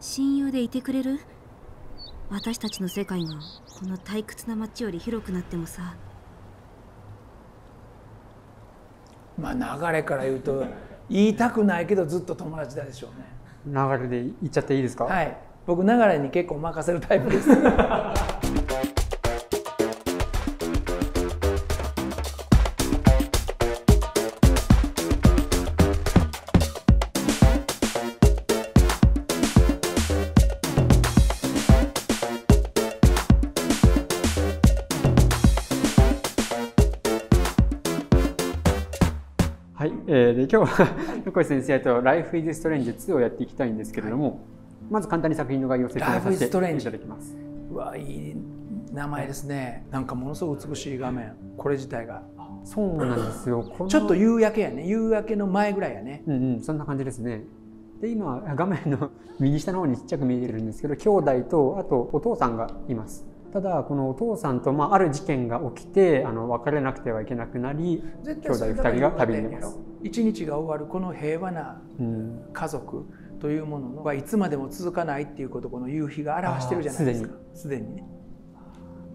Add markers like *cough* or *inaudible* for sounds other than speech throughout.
親友でいてくれる？私たちの世界がこの退屈な街より広くなってもさ。まあ流れから言うと言いたくないけどずっと友達だでしょうね。流れで言っちゃっていいですか？はい。僕流れに結構任せるタイプです *laughs* 今日は横井先生と「Life is Strange 2」をやっていきたいんですけれども、まず簡単に作品の概要を説明させていただきます。うわいい名前ですねなんかものすごく美しい画面これ自体がそうなんですよ。*laughs* ちょっと夕焼けやね夕焼けの前ぐらいやねうんうん、そんな感じですね。で今画面の *laughs* 右下の方にちっちゃく見えるんですけど兄弟とあとお父さんがいます。ただこのお父さんと、まあ、ある事件が起きてあの別れなくてはいけなくなり絶兄弟2人が旅に出ます。一日が終わるこの平和なうん、家族というものはいつまでも続かないっていうことをこの夕日が表してるじゃないですか。すでにね。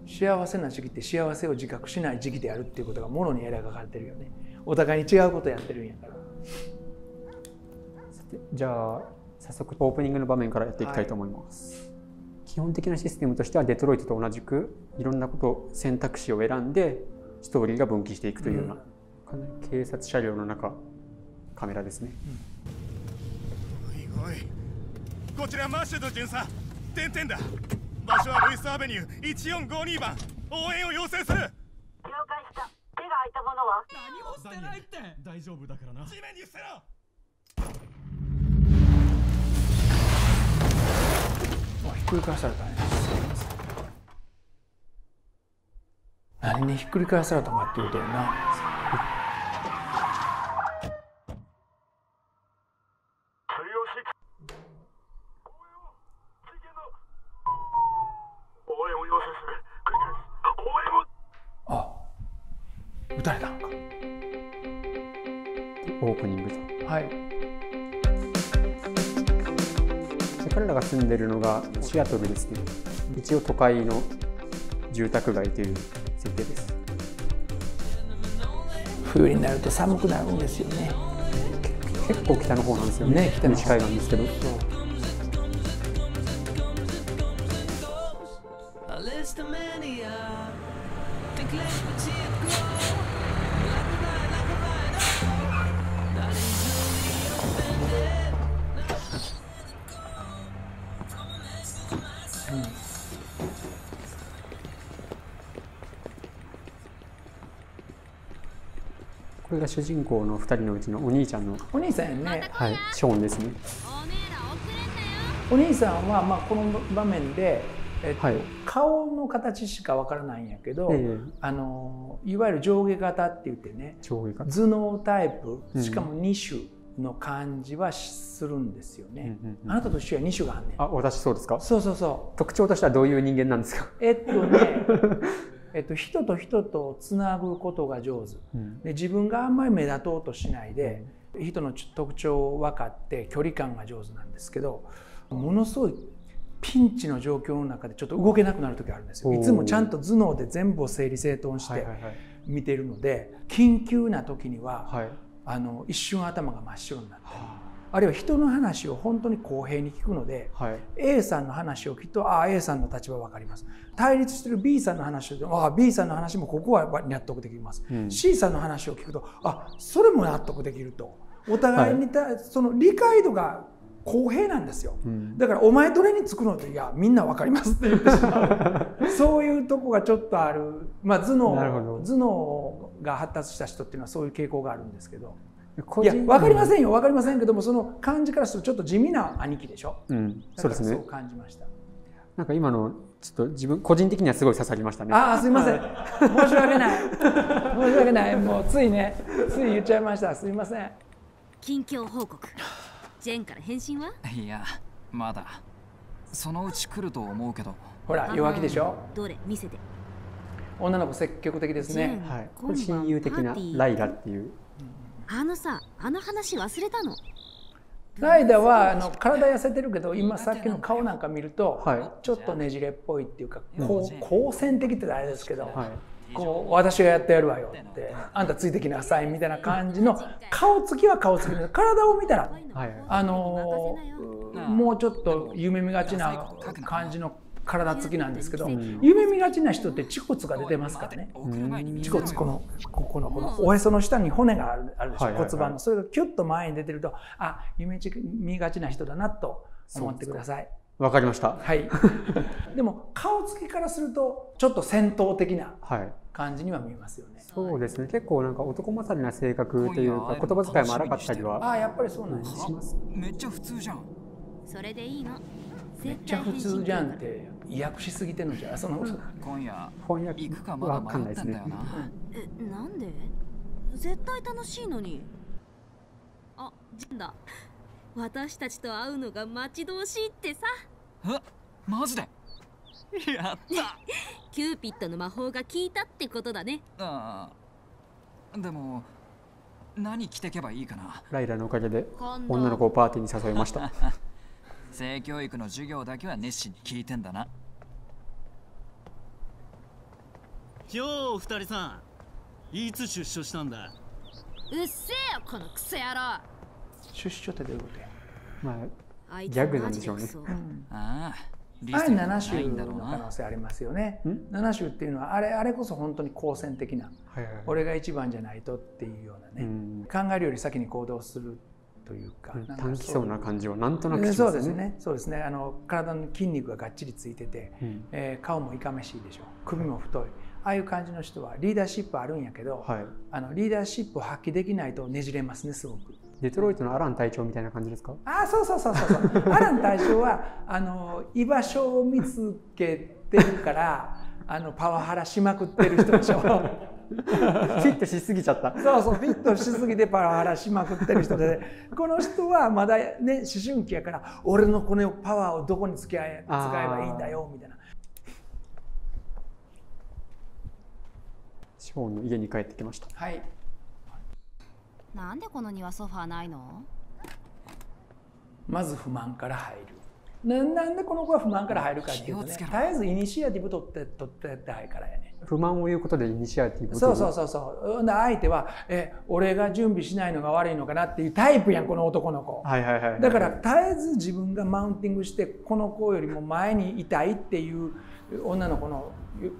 幸せな時期って幸せを自覚しない時期であるっていうことがもろに描かれてるよね。お互いに違うことやってるんやから。じゃあ早速オープニングの場面からやっていきたいと思います、基本的なシステムとしてはデトロイトと同じくいろんなこと選択肢を選んでストーリーが分岐していくというような、かな。り警察車両の中。カメラですね、おいおい。こちらマッシュド巡査点々だ。場所はルイスアベニュー。1452番。応援を要請する。了解した。手が空いたものは？何もしてないって。大丈夫だからな。地面に伏せろ。あひっくり返されたね。何にひっくり返されたかっていうとやな応援を要請する繰り返す応援をあ撃たれたのか。オープニングとはい。で彼らが住んでるのがシアトルですね。一応都会の住宅街という設定です。冬になると寒くなるんですよね。結構北の方なんですよね。ね北の方。西海岸ですけど主人公の2人のうちのお兄ちゃんの、お兄さんやね。はい、ショーンですね。お兄さんはまあこの場面で、えっとはい。顔の形しかわからないんやけど、ええ。あのいわゆる上下型って言ってね上下が頭脳タイプうん。しかも2種の感じはするんですよね、うんうんうんあなたと一緒は2種があんねん。あ私そうですか？そうそうそう。特徴としてはどういう人間なんですか、えっとね *laughs* えっと人と人とつなぐことが上手。うん。で自分があんまり目立とうとしないで、人の特徴を分かって距離感が上手なんですけどものすごいピンチの状況の中でちょっと動けなくなる時あるんですよ。いつもちゃんと頭脳で全部を整理整頓して見てるので緊急な時には、はい。あの一瞬頭が真っ白になったりあるいは人の話を本当に公平に聞くのではい。A さんの話を聞くとああ A さんの立場分かります。対立してる B さんの話を聞くとああ B さんの話もここは納得できます、うん。C さんの話を聞くとあそれも納得できると。お互いにた、その理解度が公平なんですよ、うん。だからお前どれにつくのっていやみんな分かりますって言ってしまう。*laughs* そういうとこがちょっとある、まあ、頭脳頭脳が発達した人っていうのはそういう傾向があるんですけどいや分かりませんよ。分かりませんけどもその感じからするとちょっと地味な兄貴でしょうん、そうですね。そう感じました。なんか今のちょっと自分個人的にはすごい刺さりましたね。ああすいません。申し訳ない。申し訳ない。もうついね。つい言っちゃいました。すいません。近況報告。ジェンから返信は？いやまだ。そのうち来ると思うけど。ほら弱気でしょ？どれ？見せて。女の子積極的ですね。はい、親友的なライラっていうあのさあの話忘れたの？ライダーはあの体痩せてるけど今さっきの顔なんか見ると、はい。ちょっとねじれっぽいっていうかこう好戦的ってあれですけど、はい。こう私がやってやるわよって。あんたついてきなさいみたいな感じの顔つきは顔つきで体を見たらはい。あのーもうちょっと夢見がちな感じの体つきなんですけど、夢見がちな人って恥骨が出てますからね。恥骨このここのこのおへその下に骨があるあるでしょ、はいはいはい。骨盤のそれがキュッと前に出てるとあ夢見がちな人だなと思ってください。わかりました。はい、*laughs* でも顔つきからするとちょっと戦闘的なはい。感じには見えますよね。そうですね。結構なんか男勝りな性格というか言葉遣いも荒かったりはああやっぱりそうなんですしますめっちゃ普通じゃん。それでいいのめっちゃ普通じゃんって意訳しすぎてるのじゃその今夜翻訳行くかまわだかんないですね。迷ってんだよなえなんで？絶対楽しいのに。あジンだ私たちと会うのが待ち遠しいってさ。えマジで？やった。*laughs* キューピッドの魔法が効いたってことだね。ああでも何着てけばいいかな。ライラのおかげで女の子をパーティーに誘いました *laughs* 性教育の授業だけは熱心に聞いてんだな。今日二人さん。いつ出所したんだ？うっせえよこのクソ野郎。出所ってどういうこと？やまあギャグなんでしょうね。マジクソああリあれストには7ない州の可能な性ありますよね。ん？7州っていうのはあれあれこそ本当に好戦的なはいはいはい。俺が一番じゃないとっていうようなうね、ん。考えるより先に行動するというか短気そうな感じはなんとなくしそうますねですね。そうですね。あの体の筋肉ががっちりついてて、うん。えー顔もいかめしいでしょ。首も太い。ああいう感じの人はリーダーシップあるんやけど、はい。あのリーダーシップを発揮できないとねじれますねすごく。デトロイトのアラン隊長みたいな感じですか？あそうそうそうそうそう。アラン大将はあの居場所を見つけてるからあのパワハラしまくってる人でしょ *laughs* ットしすぎちゃった。そうそうフィットしすぎてパワハラしまくってる人で。この人はまだね思春期やから俺のこのパワーをどこに使えあー。使えばいいんだよみたいな。ショーンの家に帰ってきました。はい。なんでこの庭ソファーないの？まず不満から入る。ななんでこの子は不満から入るかっていうとね絶えずイニシアティブ取って取ってってないからやね不満を言うことでイニシアティブをそうそうそうそう。ほんで相手はえ俺が準備しないのが悪いのかなっていうタイプやんこの男の子。はいはいはいはい。だから絶えず自分がマウンティングしてこの子よりも前にいたいっていう女の子の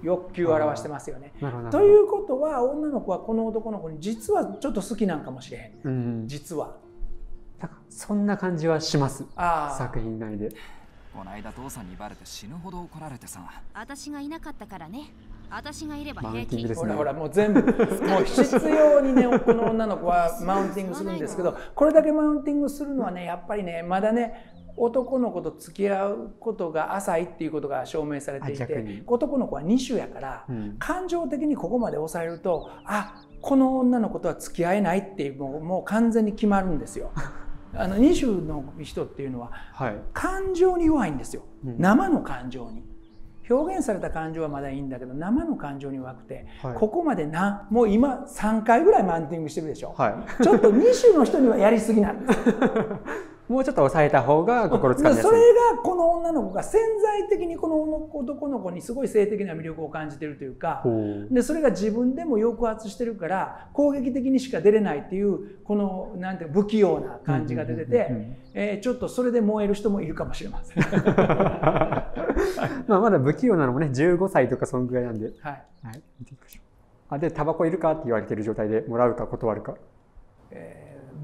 欲求を表してますよね。なるほど。ということは女の子はこの男の子に実はちょっと好きなんかもしれへん、うん実は。そんな感じはします。ああ作品内で。こないだ父さんにバレて死ぬほど怒られてさ。私がいなかったからね私がいれば平気ティングですね。ほらほらもう全部。もう必要にねこの女の子は *laughs* マウンティングするんですけどこれだけマウンティングするのはねやっぱりねまだね男の子と付き合うことが浅いっていうことが証明されていて男の子は2種やから、うん。感情的にここまで抑えるとあこの女の子とは付き合えないっていうもうもう完全に決まるんですよ。*laughs* あの2種の人っていうのははい。感情に弱いんですよ、うん。生の感情に表現された感情はまだいいんだけど生の感情に弱くて、はい。ここまでなもう今3回ぐらいマウンティングしてるでしょ、はい。ちょっと2種の人にはやりすぎなんです。よ *laughs* もうちょっと抑えた方が心つかみやすい。それがこの女の子が潜在的にこの男の子にすごい性的な魅力を感じてるというかでそれが自分でも抑圧してるから攻撃的にしか出れないっていうこのなんて不器用な感じが出てて、えーちょっとそれで燃える人もいるかもしれません。*laughs* *laughs* まあまだ不器用なのもね15歳とかそんぐらいなんで、はい。はい、見ていきましょう。あでタバコいるかって言われてる状態でもらうか断るか。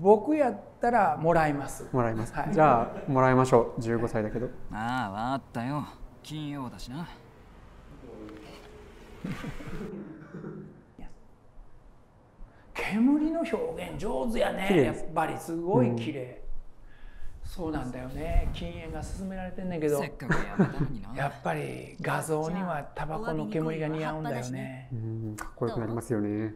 僕やったらもらいます。もらいます、はい。じゃあもらいましょう。15歳だけど。ああわかったよ。金曜だしな。*laughs* 煙の表現上手やね。やっぱりすごい綺麗、そうなんだよね。禁煙が進められてんねんけど。やっぱり画像にはタバコの煙が似合うんだよね。うん。かっこよくなりますよね。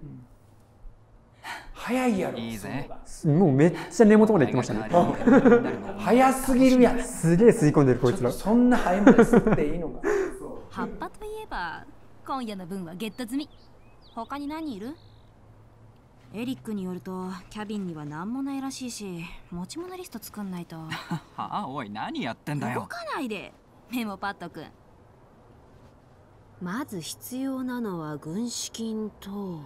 早いやろいいぜ。もうめっちゃ根元まで行ってましたね。が *laughs* 早すぎるやん。すげえ吸い込んでるこいつら。そんな早いまで吸っていいのか。*laughs* 葉っぱといえば今夜の分はゲット済み。他に何いる？エリックによるとキャビンには何もないらしいし持ち物リスト作んないと。は *laughs* あおい何やってんだよ。動かないで。メモパッド君まず必要なのは軍資金と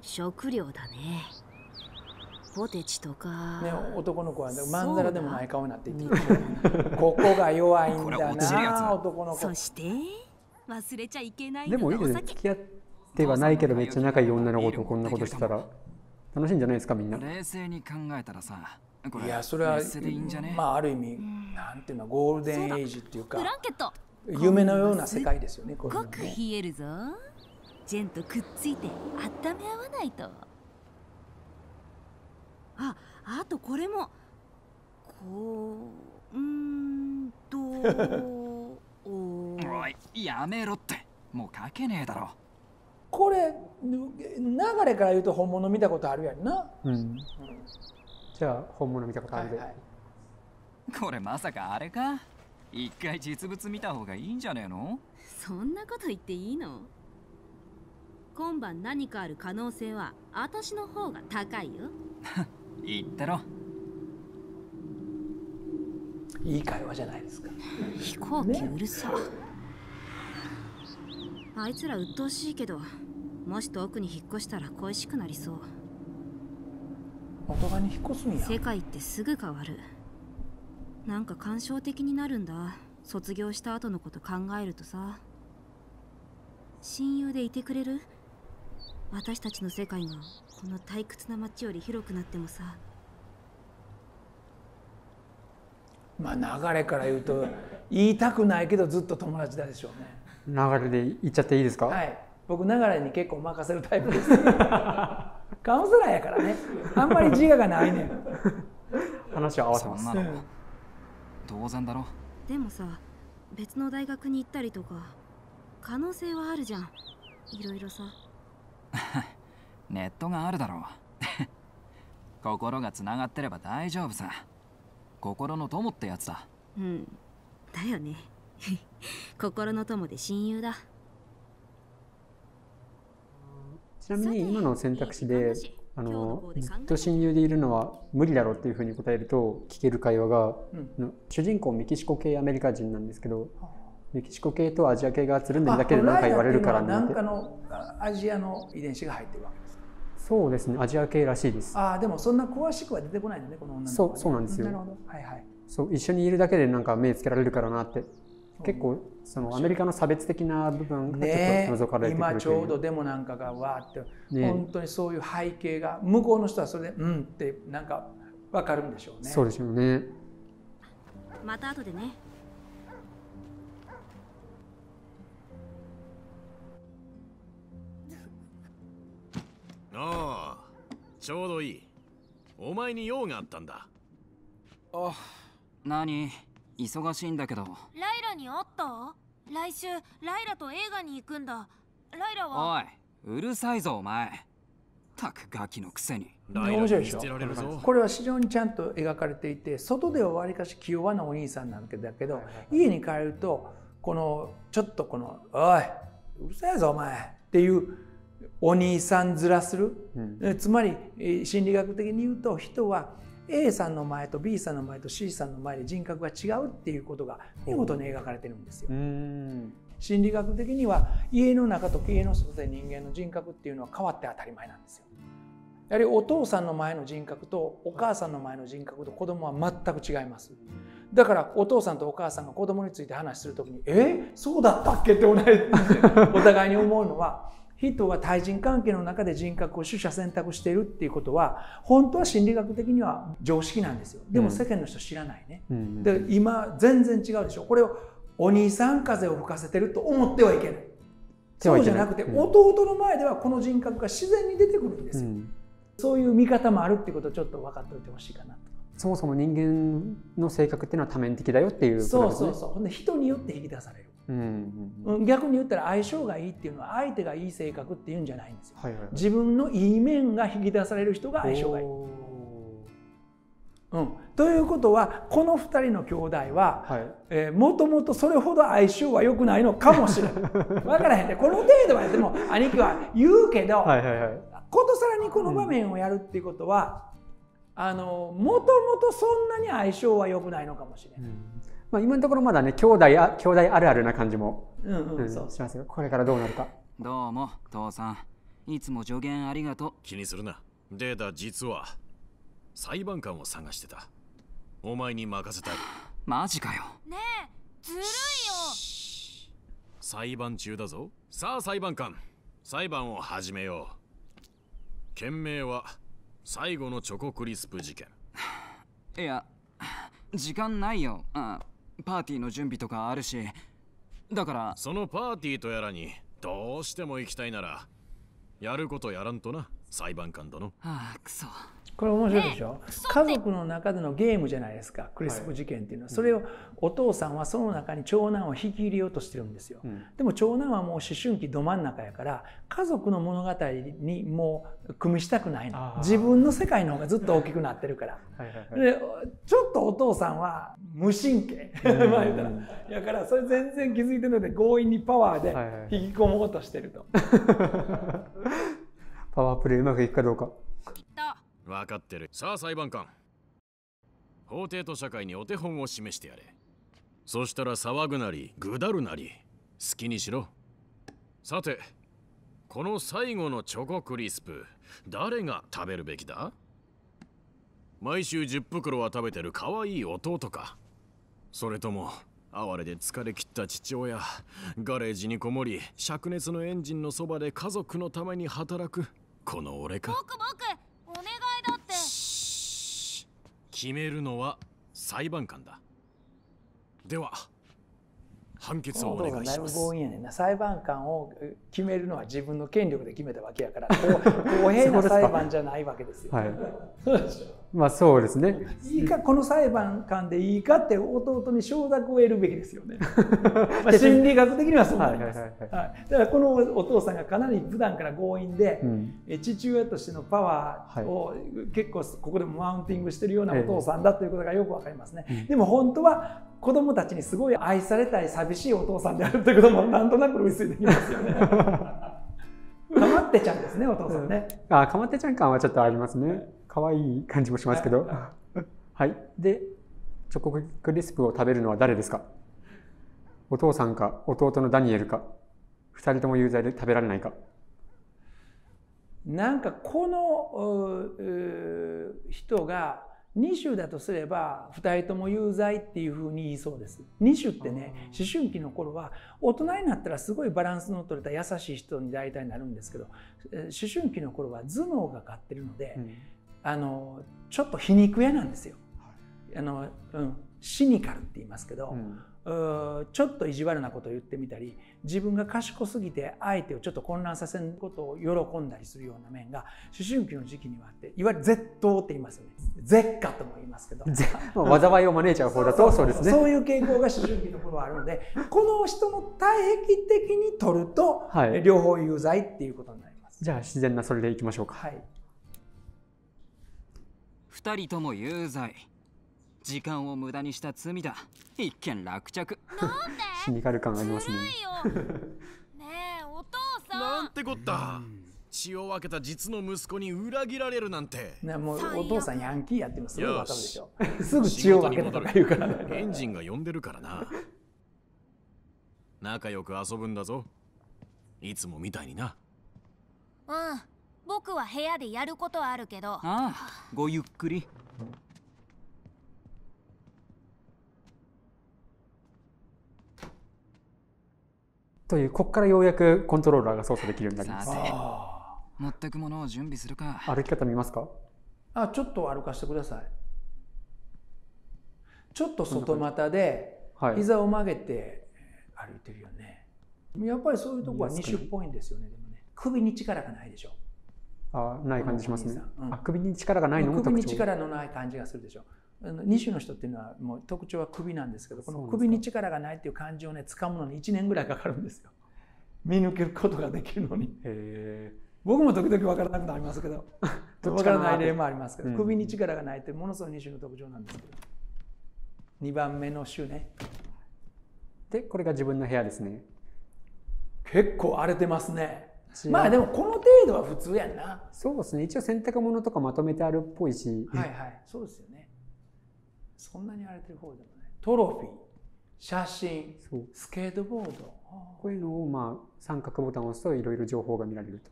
食料だね。ポテチとか、ね、男の子はまんざらでもない顔になっていって。*laughs* ここが弱いんだな男の子。そして忘れちゃいけないでもいいです付き合ってはないけどめっちゃ仲いい女の子とこんなことしてたら楽しいんじゃないですかみんな。冷静に考えたらさこれいやそれはいいんじゃね？まあある意味なんていうのゴールデンエイジっていうかブランケット。夢のような世界ですよねこういうごく冷えるぞ。ジェンとくっついて温め合わないと。ああとこれも。こううーんと。お *laughs* おいやめろって。もう書けねえだろこれ流れから言うと本物見たことあるやんな、うん。じゃあ本物見たことあるで、はいはい。これまさかあれか？一回実物見た方がいいんじゃねえの？そんなこと言っていいの？今晩何かある可能性は私の方が高いよ。*laughs* 言ってろ。いい会話じゃないですか。*laughs* 飛行機うるさ、あいつら鬱陶しいけどもし遠くに引っ越したら恋しくなりそう。元がに引っ越すんや。世界ってすぐ変わる。なんか感傷的になるんだ。卒業した後のこと考えるとさ。親友でいてくれる？私たちの世界がこの退屈な街より広くなってもさ。まあ流れから言うと言いたくないけどずっと友達だでしょうね流れで言っちゃっていいですか、はい。僕流れに結構任せるタイプです。*laughs* カウンセラーやからね。あんまり自我がないねん。*laughs* 話を合わせます。そんなの。当然だろ。でもさ別の大学に行ったりとか可能性はあるじゃん。いろいろさ。*laughs* ネットがあるだろう。心がつながってれば大丈夫さ。心の友ってやつだ。うん。だよね心の友で親友だ。ちなみに今の選択肢であのずっと親友でいるのは無理だろうっていうふうに答えると聞ける会話が、の主人公メキシコ系アメリカ人なんですけどメキシコ系とアジア系がつるんでるだけで何か言われるからななんてかのあアジアの遺伝子が入ってるわけですそうですねアジア系らしいです。ああでもそんな詳しくは出てこないのねこの女の子そうそうなんですよ。なるほど。はいはい。そう一緒にいるだけでなんか目つけられるからなって結構そのアメリカの差別的な部分がちょねっと覗かれてくる今ちょうどデモなんかがわーって、ね本当にそういう背景が向こうの人はそれでうんってなんか分かるんでしょうね。そうですよね。また後でね。ああちょうどいい。お前に用があったんだ。あ何？忙しいんだけど。ライラに会った？来週ライラと映画に行くんだ。ライラは？おいうるさいぞお前。たくガキのくせに。ライラに面白いでしょ？捨てられるぞ。これは非常にちゃんと描かれていて外ではわりかし気弱なお兄さんなんだけど家に帰るとこのちょっとこの「おいうるさいぞお前」っていうお兄さんずらする、えつまりえー心理学的に言うと人は A さんの前と B さんの前と C さんの前で人格が違うっていうことが見事に描かれてるんですよう。ん心理学的には家の中と家の外で人間の人格っていうのは変わって当たり前なんですよ。やはりお父さんの前の人格とお母さんの前の人格と子供は全く違います。だからお父さんとお母さんが子供について話するときに「え？そうだったっけ?」ってお互いに思うのは人は対人関係の中で人格を取捨選択しているっていうことは本当は心理学的には常識なんですよ。でも世間の人知らないね。うん。で今全然違うでしょ。これをお兄さん風を吹かせてると思ってはいけない。そうじゃなくて、うん。弟の前ではこの人格が自然に出てくるんですよ、うん。そういう見方もあるってことをちょっと分かっておいてほしいかなと。そもそも人間の性格っていうのは多面的だよっていうことですね。そうそうそう。ほんで人によって引き出される、逆に言ったら相性がいいっていうのは相手がいい性格っていうんじゃないんですよ。はいはいはい。自分のいい面が引き出される人が相性がいい、おうん、ということはこの2人の兄弟は、ーはい。えーもともとそれほど相性は良くないのかもしれない。*laughs* 分からへんで、この程度はでも兄貴は言うけど、はいことさらにこの場面をやるっていうことは、あのもともとそんなに相性は良くないのかもしれない。まあ、今のところまだね兄弟あ兄弟あるあるな感じも、うんうんうんそう。しますよ。これからどうなるか。どうも父さん。いつも助言ありがとう。気にするな。データ実は裁判官を探してた。お前に任せたい。*sighs* マジかよ。ねえずるいよ。裁判中だぞ。さあ裁判官。裁判を始めよう。件名は最後のチョコクリスプ事件。*sighs* いや時間ないよ。あパーティーの準備とかあるしだから。そのパーティーとやらにどうしても行きたいならやることやらんとな裁判官殿。ああくそ。これ面白いでしょ、家族の中でのゲームじゃないですかクリスプ事件っていうのは、それをお父さんはその中に長男を引き入れようとしてるんですよ、でも長男はもう思春期ど真ん中やから家族の物語にもう組みしたくないの。自分の世界の方がずっと大きくなってるから。はいはいはい。でちょっとお父さんは無神経。*laughs* まあ言ったら。やからそれ全然気づいてるので強引にパワーで引き込もうとしてると。*laughs* パワープレイうまくいくかどうか。分かってる。さあ裁判官。法廷と社会にお手本を示してやれ。そしたら騒ぐなりぐだるなり好きにしろ。さてこの最後のチョコクリスプ誰が食べるべきだ？毎週10袋は食べてる可愛い弟かそれとも哀れで疲れ切った父親ガレージにこもり灼熱のエンジンのそばで家族のために働くこの俺か。僕僕お願いだって。決めるのは裁判官だ。では判決をお願いします。強引やねんな。裁判官を決めるのは自分の権力で決めたわけやから *laughs* 公平な裁判じゃないわけですよ。はい。そうでしょまあそうですねいいかこの裁判官でいいかって弟に承諾を得るべきですよね。*laughs* まあ心理学的にはそうなります。だからこのお父さんがかなり普段から強引で、うんえ父親としてのパワーを結構ここでもマウンティングしてるようなお父さんだということがよくわかりますね。でも本当は子供たちにすごい愛されたい寂しいお父さんであるということもなんとなく類推できますよね。*laughs* かまってちゃんですねお父さんね。あかまってちゃん感はちょっとありますね可愛い感じもしますけど。はい。でチョコクリスプを食べるのは誰ですか？お父さんか弟のダニエルか二人とも有罪で食べられないか。なんかこの人が2種だとすれば2人とも有罪っていうふうに言いそうです。2種ってね思春期の頃は大人になったらすごいバランスの取れた優しい人に大体なるんですけどえー思春期の頃は頭脳が勝ってるので、あのちょっと皮肉屋なんですよ。あのうん、シニカルって言いますけど、うーちょっと意地悪なことを言ってみたり自分が賢すぎて相手をちょっと混乱させることを喜んだりするような面が思春期の時期にはあっていわゆる絶倒って言いますよね。絶下とも言いますけど。*laughs* まあ災いを招いちゃう方だとそうですね。そういう傾向が思春期の頃はあるので *laughs* この人の体壁的に取ると、はい。両方有罪っていうことになります。じゃあ自然なそれでいきましょうか。はい二人とも有罪。時間を無駄にした罪だ。一件落着。シニ *laughs* カル感ありますね。*laughs* ねえお父さん。なんてこった。血を分けた実の息子に裏切られるなんて。なもうお父さんヤンキーやっていうのすごいわかるでしょ *laughs* すぐ血を分けたとか言うからね。エンジンが呼んでるからな。仲良く遊ぶんだぞ。いつもみたいにな。うん僕は部屋でやることはあるけど。ああごゆっくり。というここからようやくコントローラーが操作できるようになりさます。て持ってくものを準備するか。歩き方見ますか？あちょっと歩かしてください。ちょっと外股ではい。膝を曲げて歩いてるよね、やっぱりそういうとこは2種っぽいんですよねでもね。首に力がないでしょあない感じしますね。うんあ首に力がないの？も首に力のない感じがするでしょ。あの2種の人っていうのはもう特徴は首なんですけどこの首に力がないっていう感じをね掴むのに1年ぐらいかかるんですよ。見抜けることができるのに。僕も時々分からなくなりますけど。*laughs* 分ちからない例もありますけど、うん。首に力がないってものすごい2種の特徴なんですけど。2番目の種ね。でこれが自分の部屋ですね。結構荒れてますねまあでもこの程度は普通やんな。そうですね。一応洗濯物とかまとめてあるっぽいし、はいはい。そうですよね。そんなに荒れてる方でもない。トロフィー写真そう。スケートボード。こういうのをまあ三角ボタンを押すといろいろ情報が見られると。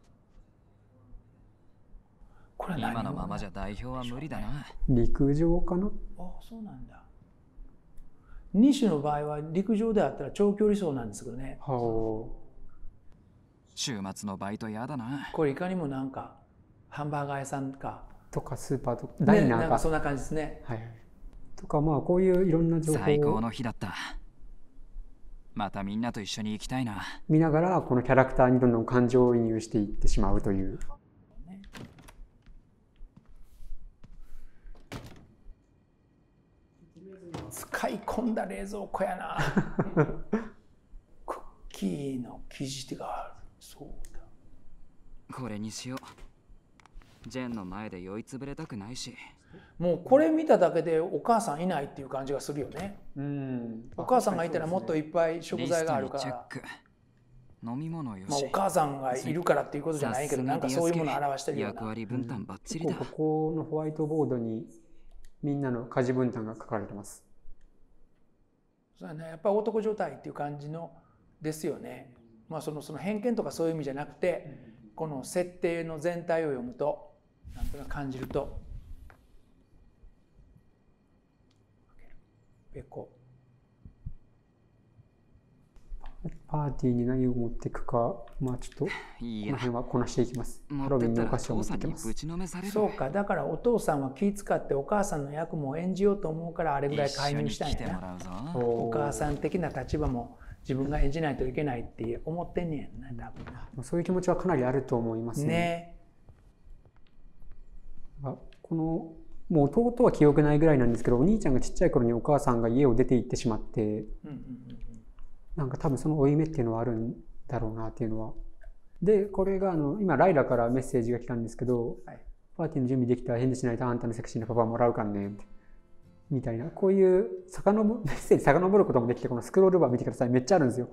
これは何？今のままじゃ代表は無理だな。陸上かな？あそうなんだ。西の場合は陸上であったら長距離走なんですけどね。は週末のバイトやだな。これいかにもなんかハンバーガー屋さんか。あとかスーパーとかダイねナーか,、なんかそんな感じですね。はい。はいとかまあこういういろんな情報最高をの日だった。またみんなと一緒に行きたいな。見ながらこのキャラクターにどんどん感情移入していってしまうという。使い込んだ冷蔵庫やな。*laughs* クッキーの生地がこれにしよう。ジェンの前で酔いつぶれたくないし。もうこれ見ただけでお母さんいないっていう感じがするよね。うん。お母さんがいたらもっといっぱい食材があるから、チェック。飲み物よまあ、し、お母さんがいるからっていうことじゃないけどなんかそういうものを表してるよう役な割分担バッチリだ。こここのホワイトボードにみんなの家事分担が書かれてます。そうやね。やっぱり男状態っていう感じのですよね。まあそのその偏見とかそういう意味じゃなくてこの設定の全体を読むとなんとなく感じると。ペコパーティーに何を持っていくかまあちょっといいやこの辺はこなしていきます。ハロウィンのお菓子を持ってきます。ぶちのめされる。そうか。だからお父さんは気遣ってお母さんの役も演じようと思うからあれぐらい介入したんやなお母さん的な立場も自分が演じないといけないって思ってんねやな多分な。そういう気持ちはかなりあると思いますね。ね。あこのもう弟は記憶ないぐらいなんですけどお兄ちゃんがちっちゃい頃にお母さんが家を出て行ってしまってうんうんうんなんか多分その負い目っていうのはあるんだろうなっていうのは。で、これがあの今、ライラからメッセージが来たんですけど、はいパーティーの準備できたら返事しないとあんたのセクシーなパパもらうかんねんって。みたいな、こういう遡 *laughs* メッセージ遡ることもできて、このスクロールバー見てください。めっちゃあるんですよ。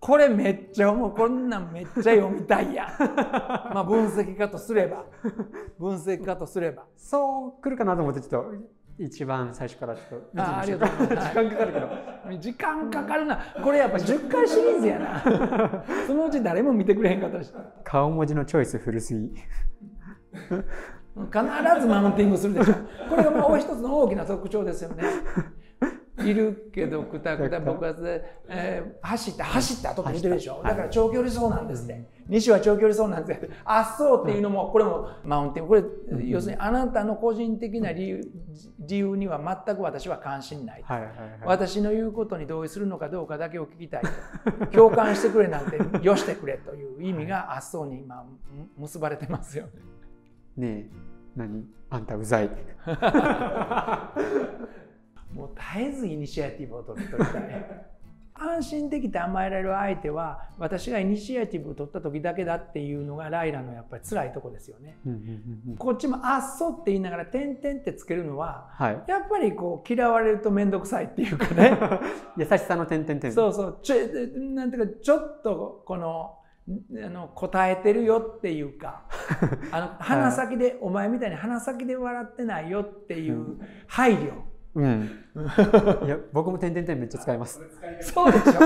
これめっちゃもうこんなんめっちゃ読みたいやん *laughs* まあ分析家とすれば分析家とすればそう来るかなと思って、ちょっと一番最初からちょっと。あありがとうございます *laughs* 時間かかるけど。時間かかるなこれやっぱ10回シリーズやなそのうち誰も見てくれへんかったし顔文字のチョイス古すぎ。必ずマウンティングするでしょ。これがもう一つの大きな特徴ですよね。*laughs* いるけどくたくた爆発で、えー走った走ったとか言ってるでしょ。だから長距離走なんですね西は長距離走なんですあっそうっていうのもこれもマウンティング。これ要するにあなたの個人的な理由理由には全く私は関心ないはいはいはい。私の言うことに同意するのかどうかだけを聞きたいと。共感してくれなんてよしてくれという意味があっそうに今む結ばれてますよね。ねえ、何？あんたうざい。*laughs* もう絶えずイニシアティブを取り取りたい。安心できて甘えられる相手は私がイニシアティブを取った時だけだっていうのがライラのやっぱり辛いとこですよね。うんうんうんうんこっちも「あっそう」って言いながら「点々」ってつけるのははい。やっぱりこう嫌われると面倒くさいっていうかね。*laughs* 優しさの点々点。そうそうちょなんていうかちょっとこのあの答えてるよっていうか *laughs* あの鼻先で、お前みたいに鼻先で笑ってないよっていう配慮、うん。*laughs* いや、僕も点々点めっちゃ使います。そうでしょ。*laughs*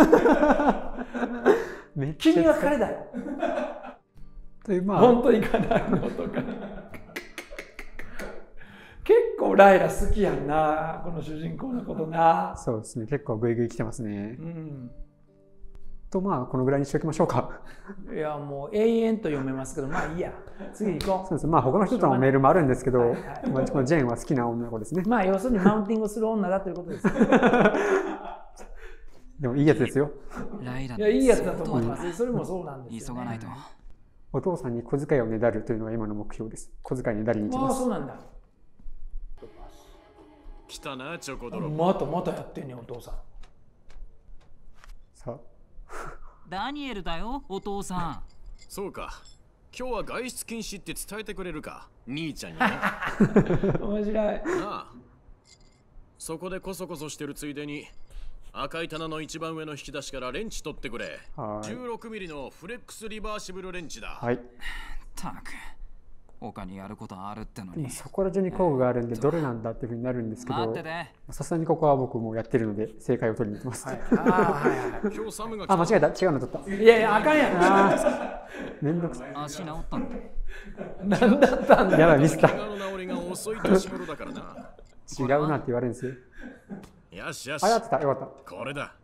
君は彼だよ。というまあ。本当にかなるのとか。結構ライラ好きやんなこの主人公のことな。そうですね。結構グイグイ来てますね。うんとまあこのぐらいにしておきましょうか。いやもう永遠と読めますけどまあいいや。次行こそうですまあ他の人とのメールもあるんですけど、はいはい。まあ、このジェーンは好きな女の子ですね。うまあ要するにマウンティングする女だということです *laughs* でもいいやつですよ。ライラいやいいやつだと思います。それもそうなんですよ、ね、急がないと。お父さんに小遣いをねだるというのが今の目標です。小遣いねだりに行きあます。あそうなんだ。来たなチョコドロまたまたやってんねんお父さんさあダニエルだよお父さん。そうか。今日は外出禁止って伝えてくれるか。兄ちゃんにな *laughs* 面白い。なあ。そこでこそこそしてるついでに赤い棚の一番上の引き出しからレンチ取ってくれ。はい。16ミリのフレックスリバーシブルレンチだ。はい。たく他にやることあるってのに。そこら中に工具があるんでどれなんだっていうふうになるんですけどさすがにここは僕もうやってるので正解を取りに行きます、ああはいあ間た違えた。違うの取った。いやいやあかんやん。*laughs* めんどくさい。足治ったんだ。何だったんだやばいミスった。怪我の治りが遅い年頃だからな。違うなって言われるんですよ。よしよし。あやってたよかっこれだ。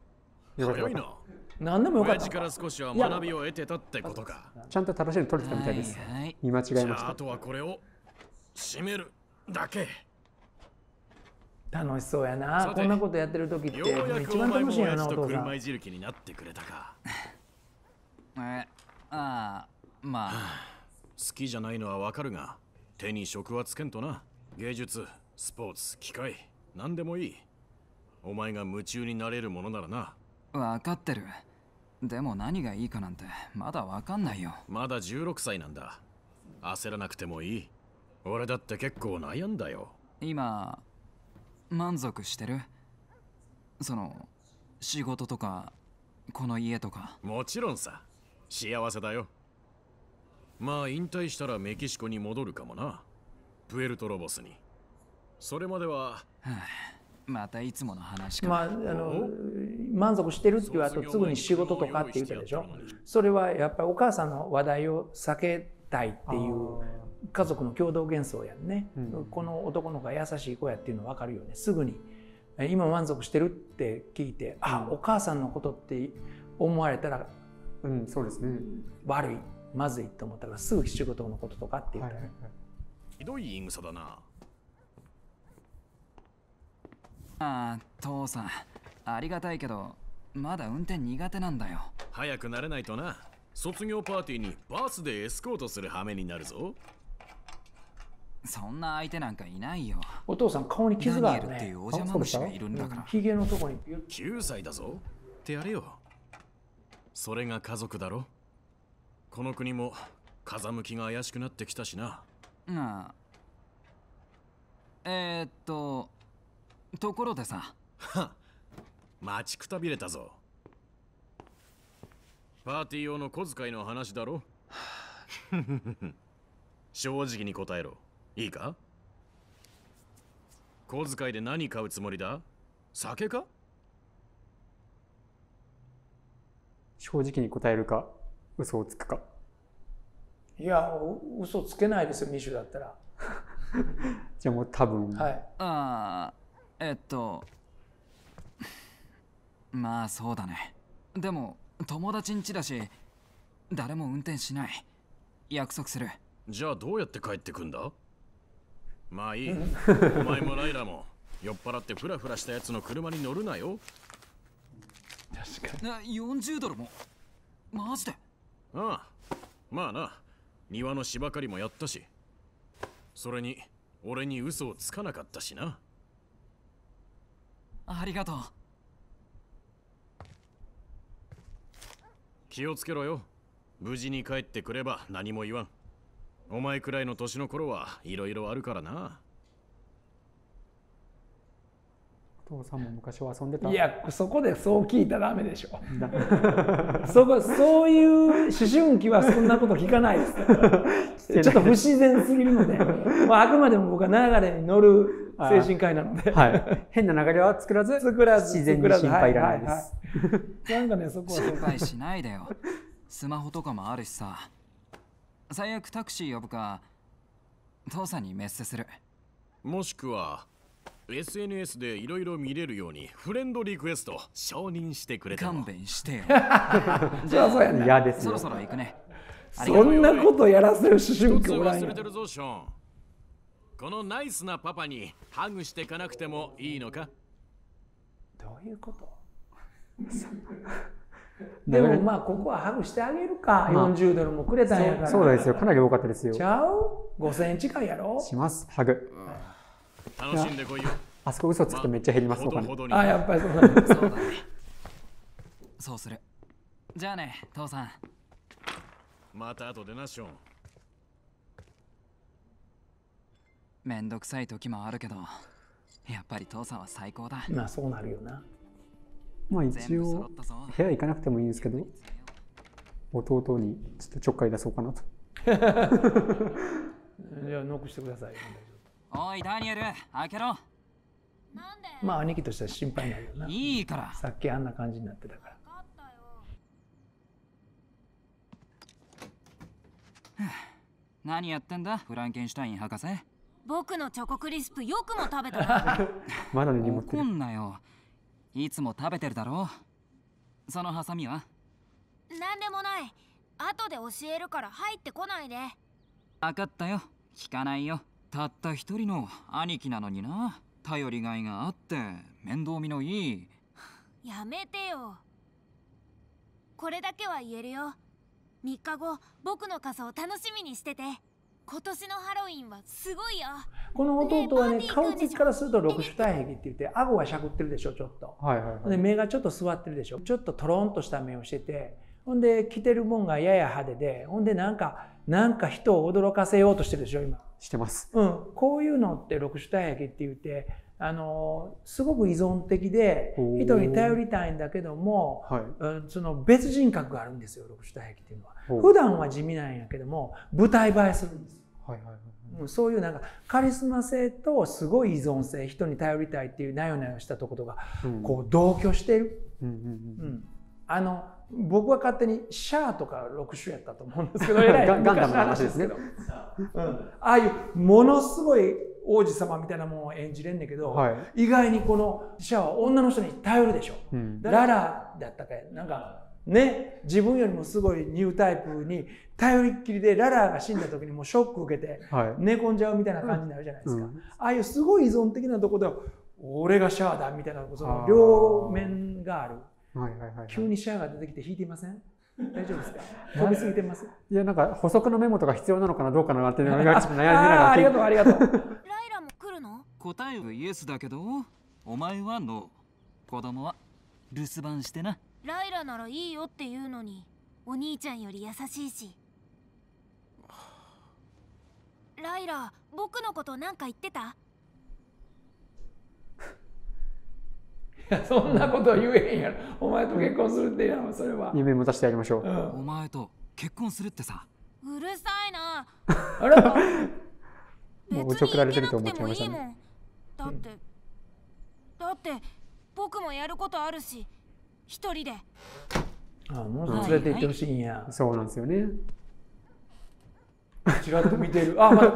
たよかった何でもよかったか。ら少しは学びを得てたってことか。たちゃんと正しいの取れてたみたいです。はい。はい見間違じえました。ゃああとはこれを閉める。だけ。楽しそうやな。こんなことやってる時ってようやく一番楽しいんや親父となお父さん車いじる気になってくれたか。えああまあ。好きじゃないのはわかるが手に職はつけんとな。芸術スポーツ機械何でもいい。お前が夢中になれるものならな。分かってるでも何がいいかなんてまだ分かんないよ。まだ16歳なんだ。焦らなくてもいい。俺だって結構悩んだよ。今満足してる？その仕事とかこの家とか。もちろんさ。幸せだよ。まあ引退したらメキシコに戻るかもな。プエルトロボスに。それまではまたいつもの話か、まあ、あの満足してるって言う後すぐに仕事とかって言ったでしょ？それはやっぱりお母さんの話題を避けたいっていう家族の共同幻想やんね、うん。この男の子が優しい子やっていうの分かるよね。すぐにえ今満足してるって聞いて、あお母さんのことって思われたらうんそうですね。悪いまずいと思ったからすぐ仕事のこととかって言ったら、はいはいはい。ひどい言い草だな。ああ父さんありがたいけどまだ運転苦手なんだよ。早くなれないとな。卒業パーティーにバースでエスコートする羽目になるぞ。そんな相手なんかいないよ。お父さん顔に傷があるダニエルっていねうお邪魔虫がいるんだから。ひげのとこにピュッ。9歳だぞ。ってやれよ。それが家族だろ。この国も風向きが怪しくなってきたしな。ああ。えー、っとところでさ。は待ちくたびれたぞ。パーティー用の小遣いの話だろ？*laughs* 正直に答えろ。いいか？小遣いで何買うつもりだ？酒か？正直に答えるか？嘘をつくか？いやう嘘つけないですよミシュだったら。*laughs* じゃあもう多分、はい。ああえっとまあそうだね。でも友達ん家だし誰も運転しない。約束する。じゃあどうやって帰ってくんだ？まあいい。*laughs* お前もライラも酔っ払ってフラフラしたやつの車に乗るなよ。な40ドルも？マジで？ああ。まあな。庭の芝刈りもやったし。それに俺に嘘をつかなかったしな。ありがとう気をつけろよ。無事に帰ってくれば何も言わん。お前くらいの年の頃はいろいろあるからな。お父さんも昔は遊んでた。いやそこでそう聞いたらダメでしょ。そこそういう思春期はそんなこと聞かないです *laughs* ちょっと不自然すぎるので、*laughs* まあ、あくまでも僕は流れに乗る精神科医なので。はい。*laughs* 変な流れは作らず作らず自然に心配いらないです、はいはいはい。*laughs* なんかねそこは心配しないでよ。スマホとかもあるしさ。最悪タクシー呼ぶか父さんにメッセする。もしくは SNS でいろいろ見れるようにフレンドリクエスト承認してくれた勘弁してよ。*laughs* そりゃそうやな嫌ですよそろそろ行くね。そんなことやらせる思春一つ期おらんよこのナイスなパパにハグしていかなくてもいいのか？どういうこと？*laughs* でもまあここはハグしてあげるか、まあ40ドルもくれたんやから。そうですよ。かなり多かったですよ。ちゃう？5000円近いやろ？します。ハグ。楽しんでこいよ。あそこ嘘つくとめっちゃ減りますお金ほどほどに。あやっぱりそうなんだそうだねそうする。じゃあね父さん。また後でなショーンめんどくさい時もあるけどやっぱり父さんは最高だ。まあそうなるよな。まあ一応部屋行かなくてもいいんですけど弟にちょっとちょっかい出そうかなと。じゃあノックしてください。よおいダニエル開けろ。まあ兄貴としては心配になるよな。いいから。さっきあんな感じになってたから。何やってんだ？フランケンシュタイン博士僕のチョコクリスプよくも食べたな。*laughs* まだ根に持って怒るんなよ。いつも食べてるだろそのハサミは？なんでもない。後で教えるから入ってこないで。分かったよ。聞かないよ。たった一人の兄貴なのにな。頼りがいがあって面倒見のいい。やめてよ。これだけは言えるよ。3日後僕の傘を楽しみにしてて今年のハロウィンはすごいよ。この弟はね顔つきからすると六種体壁って言って顎がしゃくってるでしょちょっと。はいはいはい。で目がちょっと座ってるでしょ。ちょっとトロンとした目をしててほんで着てるもんがやや派手でほんでなんかなんか人を驚かせようとしてるでしょ今。してます。うん、こういうのって六種体壁って言ってあのすごく依存的で人に頼りたいんだけども、はい。うんその別人格があるんですよ六種体壁っていうのは。普段は地味なんやけども舞台映えするんですはいはいはいうんそういうなんかカリスマ性とすごい依存性人に頼りたいっていうなよなよしたところがうん。こう同居してる、うんうんうん。うん。あの僕は勝手にシャアとか6種やったと思うんですけど *laughs* ガンガンダム昔の話ですねけど、うん、ああいうものすごい王子様みたいなものを演じれんねんけど、はい。意外にこのシャアは女の人に頼るでしょ、うん。ララだったかい。なんかね自分よりもすごいニュータイプに頼りっきりでララが死んだ時にもうショック受けてはい。寝込んじゃうみたいな感じになるじゃないですか、うん。ああいうすごい依存的なとこで俺がシャアだみたいなその両面があるはいはいはいはい。急にシャアが出てきて引いていません？大丈夫ですか？*laughs* 飛びすぎてます？いやなんか補足のメモとか必要なのかなどうかなっていうのがちょっと悩みながあらーありがとうありがとうライラも来るの？答えはイエスだけど。お前はノー子供は留守番してな。ライラならいいよって言うのにお兄ちゃんより優しいし。ライラ僕のことなんか言ってた？いやそんなこと言えへんやろ。お前と結婚するって言うのそれは、夢持たせてやりましょう、うん。お前と結婚するってさ。うるさいな。あれもうおちょくられてると思っちゃいましたね。別に行けなくてもいいもん。だってだって僕もやることあるし一人で。あもう連れて行ってほしいんや、そうなんですよね。ちらっと見てる。あまだ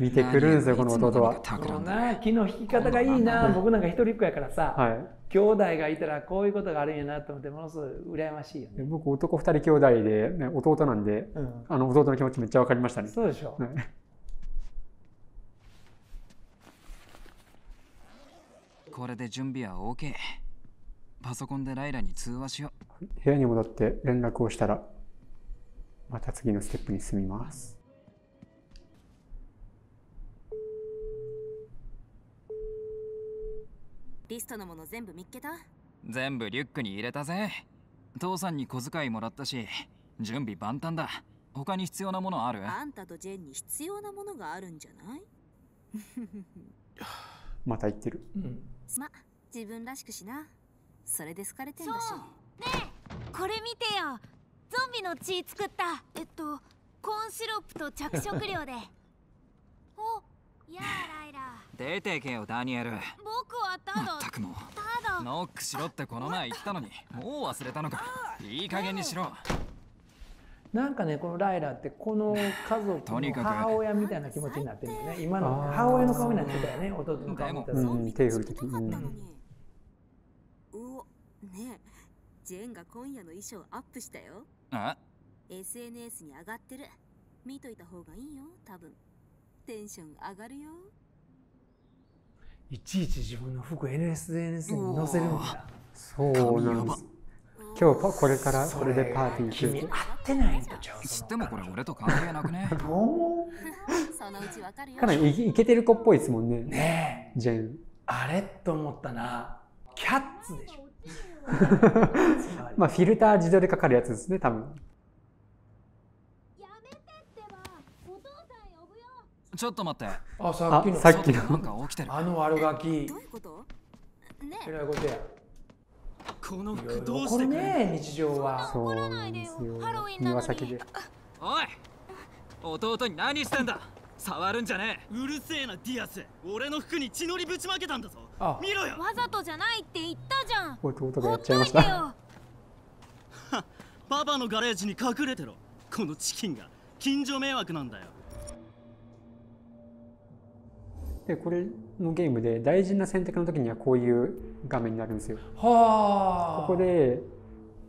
見てくるんですよこの弟は。そうな気の引き方がいいな。僕なんか一人っ子やからさ、はい。兄弟がいたらこういうことがあるんやなと思ってものすごい羨ましいよね。で僕男二人兄弟で、ね、弟なんで、うん。あの弟の気持ちめっちゃ分かりましたね。そうでしょ、はい。*laughs* これで準備は OK パソコンでライラに通話しよう。部屋に戻って連絡をしたらまた次のステップに進みますリストのもの全部見っけた？全部リュックに入れたぜ。父さんに小遣いもらったし準備万端だ。他に必要なものある？あんたとジェンに必要なものがあるんじゃない？*laughs* また言ってる。うん。ま自分らしくしな。それで好かれてんだし。ねえこれ見てよ。ゾンビの血作った。えっとコーンシロップと着色料で。*laughs* おやあライラ出てけよダニエル。僕はただまったくもうただ。ノックしろってこの前言ったのにもう忘れたのか。いい加減にしろ。なんかねこのライラってこの家族のとにかく母親みたいな気持ちになってるよね。今の母親の顔になってたよね弟の顔見たら、うん。手振る時うん。うおねえジェンが今夜の衣装アップしたよあ SNS に上がってる見といた方がいいよ多分テンション上がるよ。いちいち自分の服 SNS に載せるんだ。そうなんです。今日パこれからこれでパーティー君合中ってないんとちゃう知ってもこれ俺と関係なくね。*laughs* どう？思 *laughs* そのうちわかるよ。かなりいいけてる子っぽいですもんね。うねえ。ジェン。あれと思ったな。キャッツでしょ。*laughs* まあフィルター自動でかかるやつですね多分。やめてってば。お父さんよちょっと待って。あさっきの。あさっきの。外でなんか起きてる。あの悪ガキ。どういうこと？ね。えらいことや。このいろいろ服どうしてくれね日常は。そうなんですよ。ハロウィンなのに。庭先で。おい弟に何してんだ？触るんじゃねうるせえなディアス。俺の服に血のりぶちまけたんだぞ。あ。見ろよ。わざとじゃないって言ったじゃん。弟がやほっっちゃいましてたパパのガレージに隠れてろ。このチキンが。近所迷惑なんだよでこれのゲームで大事な選択の時にはこういう画面になるんですよ。はあ。ここで、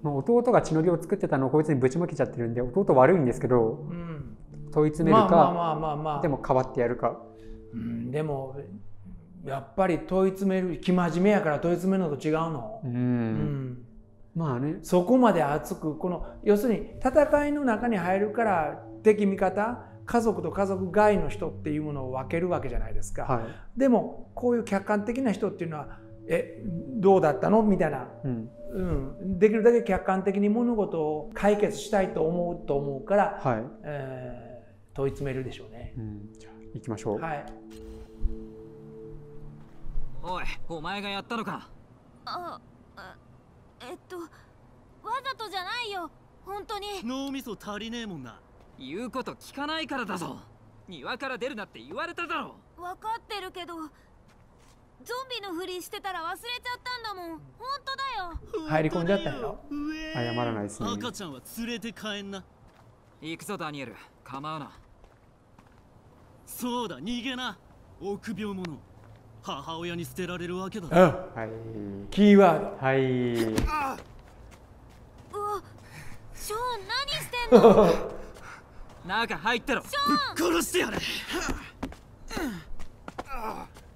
まあ、弟が血のりを作ってたのをこいつにぶちまけちゃってるんで弟悪いんですけどうん。問い詰めるか、でも変わってやるか。うん、でもやっぱり問い詰める生真面目やから問い詰めるのと違うの？う、ん、うん。まあね。そこまで熱くこの要するに戦いの中に入るから敵味方家族と家族外の人っていうものを分けるわけじゃないですか、はでもこういう客観的な人っていうのは「えどうだったの?」みたいな、い、うん、うん、できるだけ客観的に物事を解決したいと思うと思うから、はい、えー問い詰めるでしょうね。うん、じゃあ行きましょう、はい、おいお前がやったのか？ああえっとわざとじゃないよ。本当に。脳みそ足りねえもんな言うこと聞かないからだぞ。庭から出るなって言われただろ。分かってるけどゾンビのふりしてたら忘れちゃったんだもん。本当だよ。入り込んじゃったんやろうえ謝らないですね。赤ちゃんは連れて帰んな。行くぞダニエル。構うな。そうだ逃げな。臆病者。母親に捨てられるわけだ。あはい。キーワードはい、うわショーン何してんの？*laughs* 中入ってろ。殺してやれ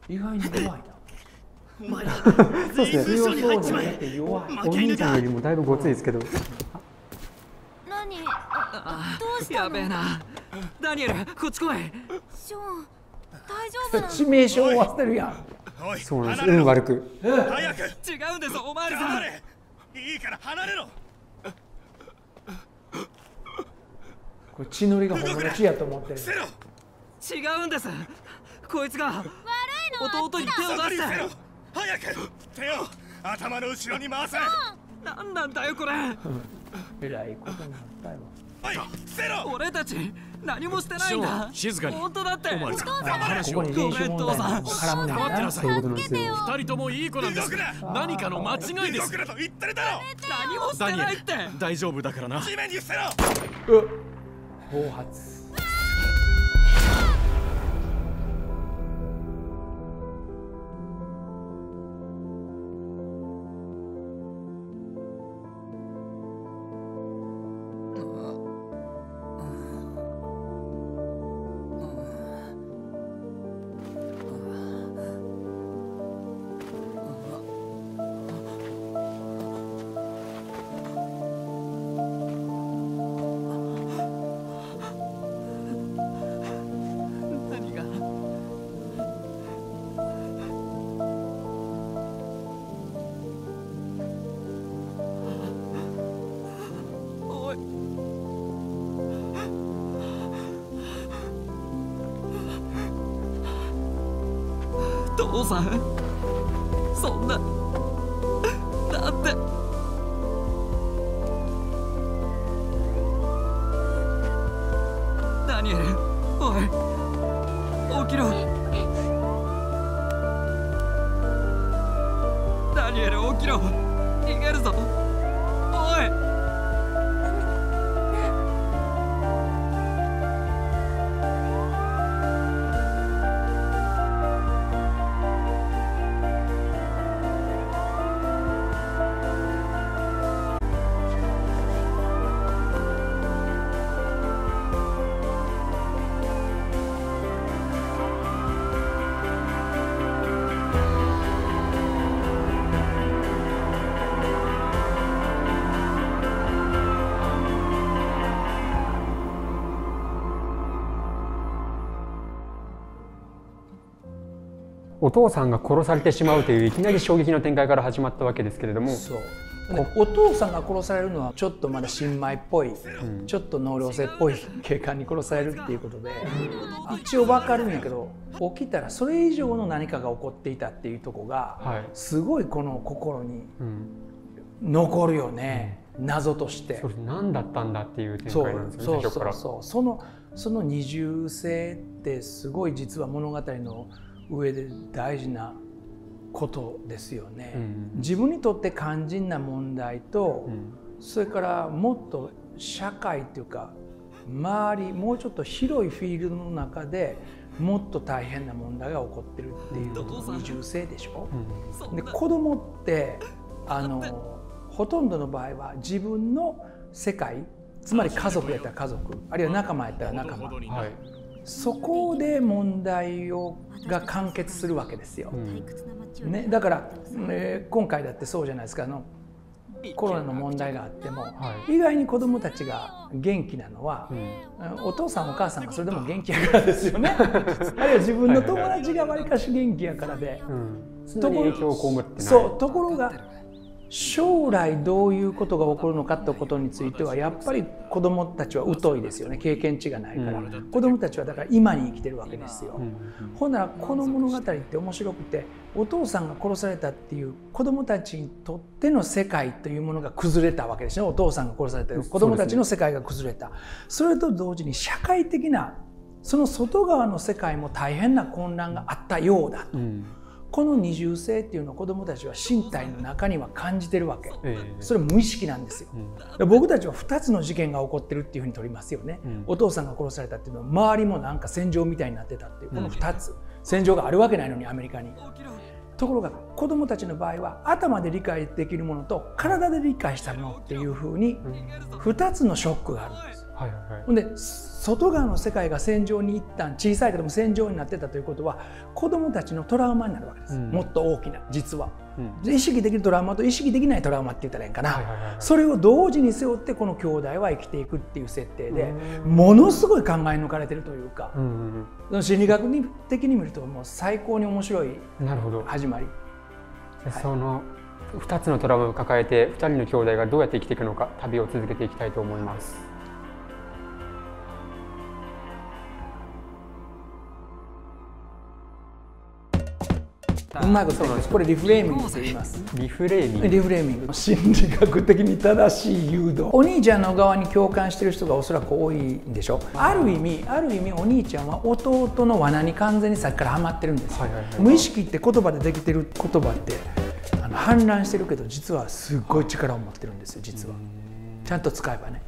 意外に弱いな。お前ら *laughs* そうですね。全員部署に弱い。お兄ちゃんよりもだいぶごついですけど。何？あどうしたの？やべえな。ダニエルこっち来い。ショーン大丈夫なの？致命傷を負わせてるやん。そうなんです。運悪く。早く。違うんですお前らいいから離れろこれ血のりが本物の血やと思って。る。違うんです。こいつが弟に手を出して。早く手を頭の後ろに回せ。何なんだよこれ。えらいことになったよ。はいせろ俺たち何もしてないんだ。静かに。本当だって。お前さんこ話をこに練習問題が。絡むな。そういうことなんですよ。二人ともいい子なんです何かの間違いです。動くなと言ってるだろ。何もしてないって。大丈夫だからな。地面に伏せろ。うっ暴発。ダニエルおい起きろ。ダニエル起きろ。逃げるぞ。お父さんが殺されてしまうといういきなり衝撃の展開から始まったわけですけれどもそう。でお父さんが殺されるのはちょっとまだ新米っぽい、ちょっと納涼性っぽい警官に殺されるっていうことで一応分かるんやけど起きたらそれ以上の何かが起こっていたっていうとこが、はい。すごいこの心にうん。残るよね、謎として。そう。です。何だったんだっていう展そ開なんですようそうそうそう。そのその二重性ってすごい実は物語の上で大事なことですよね。うん。自分にとって肝心な問題と、うん。それからもっと社会っていうか周りもうちょっと広いフィールドの中でもっと大変な問題が起こってるっていうことの二重性でしょ？うん。で子供ってあのほとんどの場合は自分の世界つまり家族やったら家族あるいは仲間やったら仲間。はいそこで問題をが完結するわけですよ。ね、だから、えー今回だってそうじゃないですかあのコロナの問題があってもはい意外に子どもたちが元気なのはう、んお父さんお母さんがそれでも元気やからですよね。*laughs* あるいは自分の友達がわりかし元気やからで。そうところが将来どういうことが起こるのかってことについてはやっぱり子どもたちは疎いですよね。経験値がないから、うん。子どもたちはだから今に生きてるわけですよ。うん。ほんならこの物語って面白くてお父さんが殺されたっていう子どもたちにとっての世界というものが崩れたわけですね。お父さんが殺された子どもたちの世界が崩れた。それと同時に社会的なその外側の世界も大変な混乱があったようだうんこの二重性っていうのを子どもたちは身体の中には感じてるわけ。ええ。それ無意識なんですよ。うん。で僕たちは2つの事件が起こってるっていうふうに取りますよね、うん。お父さんが殺されたっていうのは周りもなんか戦場みたいになってたっていうこの2つ、戦場があるわけないのにアメリカに。ところが子どもたちの場合は頭で理解できるものと体で理解したものっていうふうに2つのショックがあるんですはいはいで外側の世界が戦場に一旦小さいけども戦場になってたということは子どもたちのトラウマになるわけです、うん。もっと大きな実は。うん。で意識できるトラウマと意識できないトラウマって言ったらいいんかな、はいはいはいはい。それを同時に背負ってこの兄弟は生きていくっていう設定でものすごい考え抜かれてるというかう、んその心理学的に見るともう最高に面白いうんなるほど。始まり。でその2つのトラウマを抱えて2人の兄弟がどうやって生きていくのか旅を続けていきたいと思いますうまいことこれリフレーミングと言います。リフレーミング？リフレーミング。心理学的に正しい誘導。お兄ちゃんの側に共感してる人がおそらく多いんでしょ。ある意味ある意味お兄ちゃんは弟の罠に完全にさっきからハマってるんですよ、はいはいはい。無意識って言葉でできてる言葉ってあの氾濫してるけど実はすっごい力を持ってるんですよ実は。ちゃんと使えばね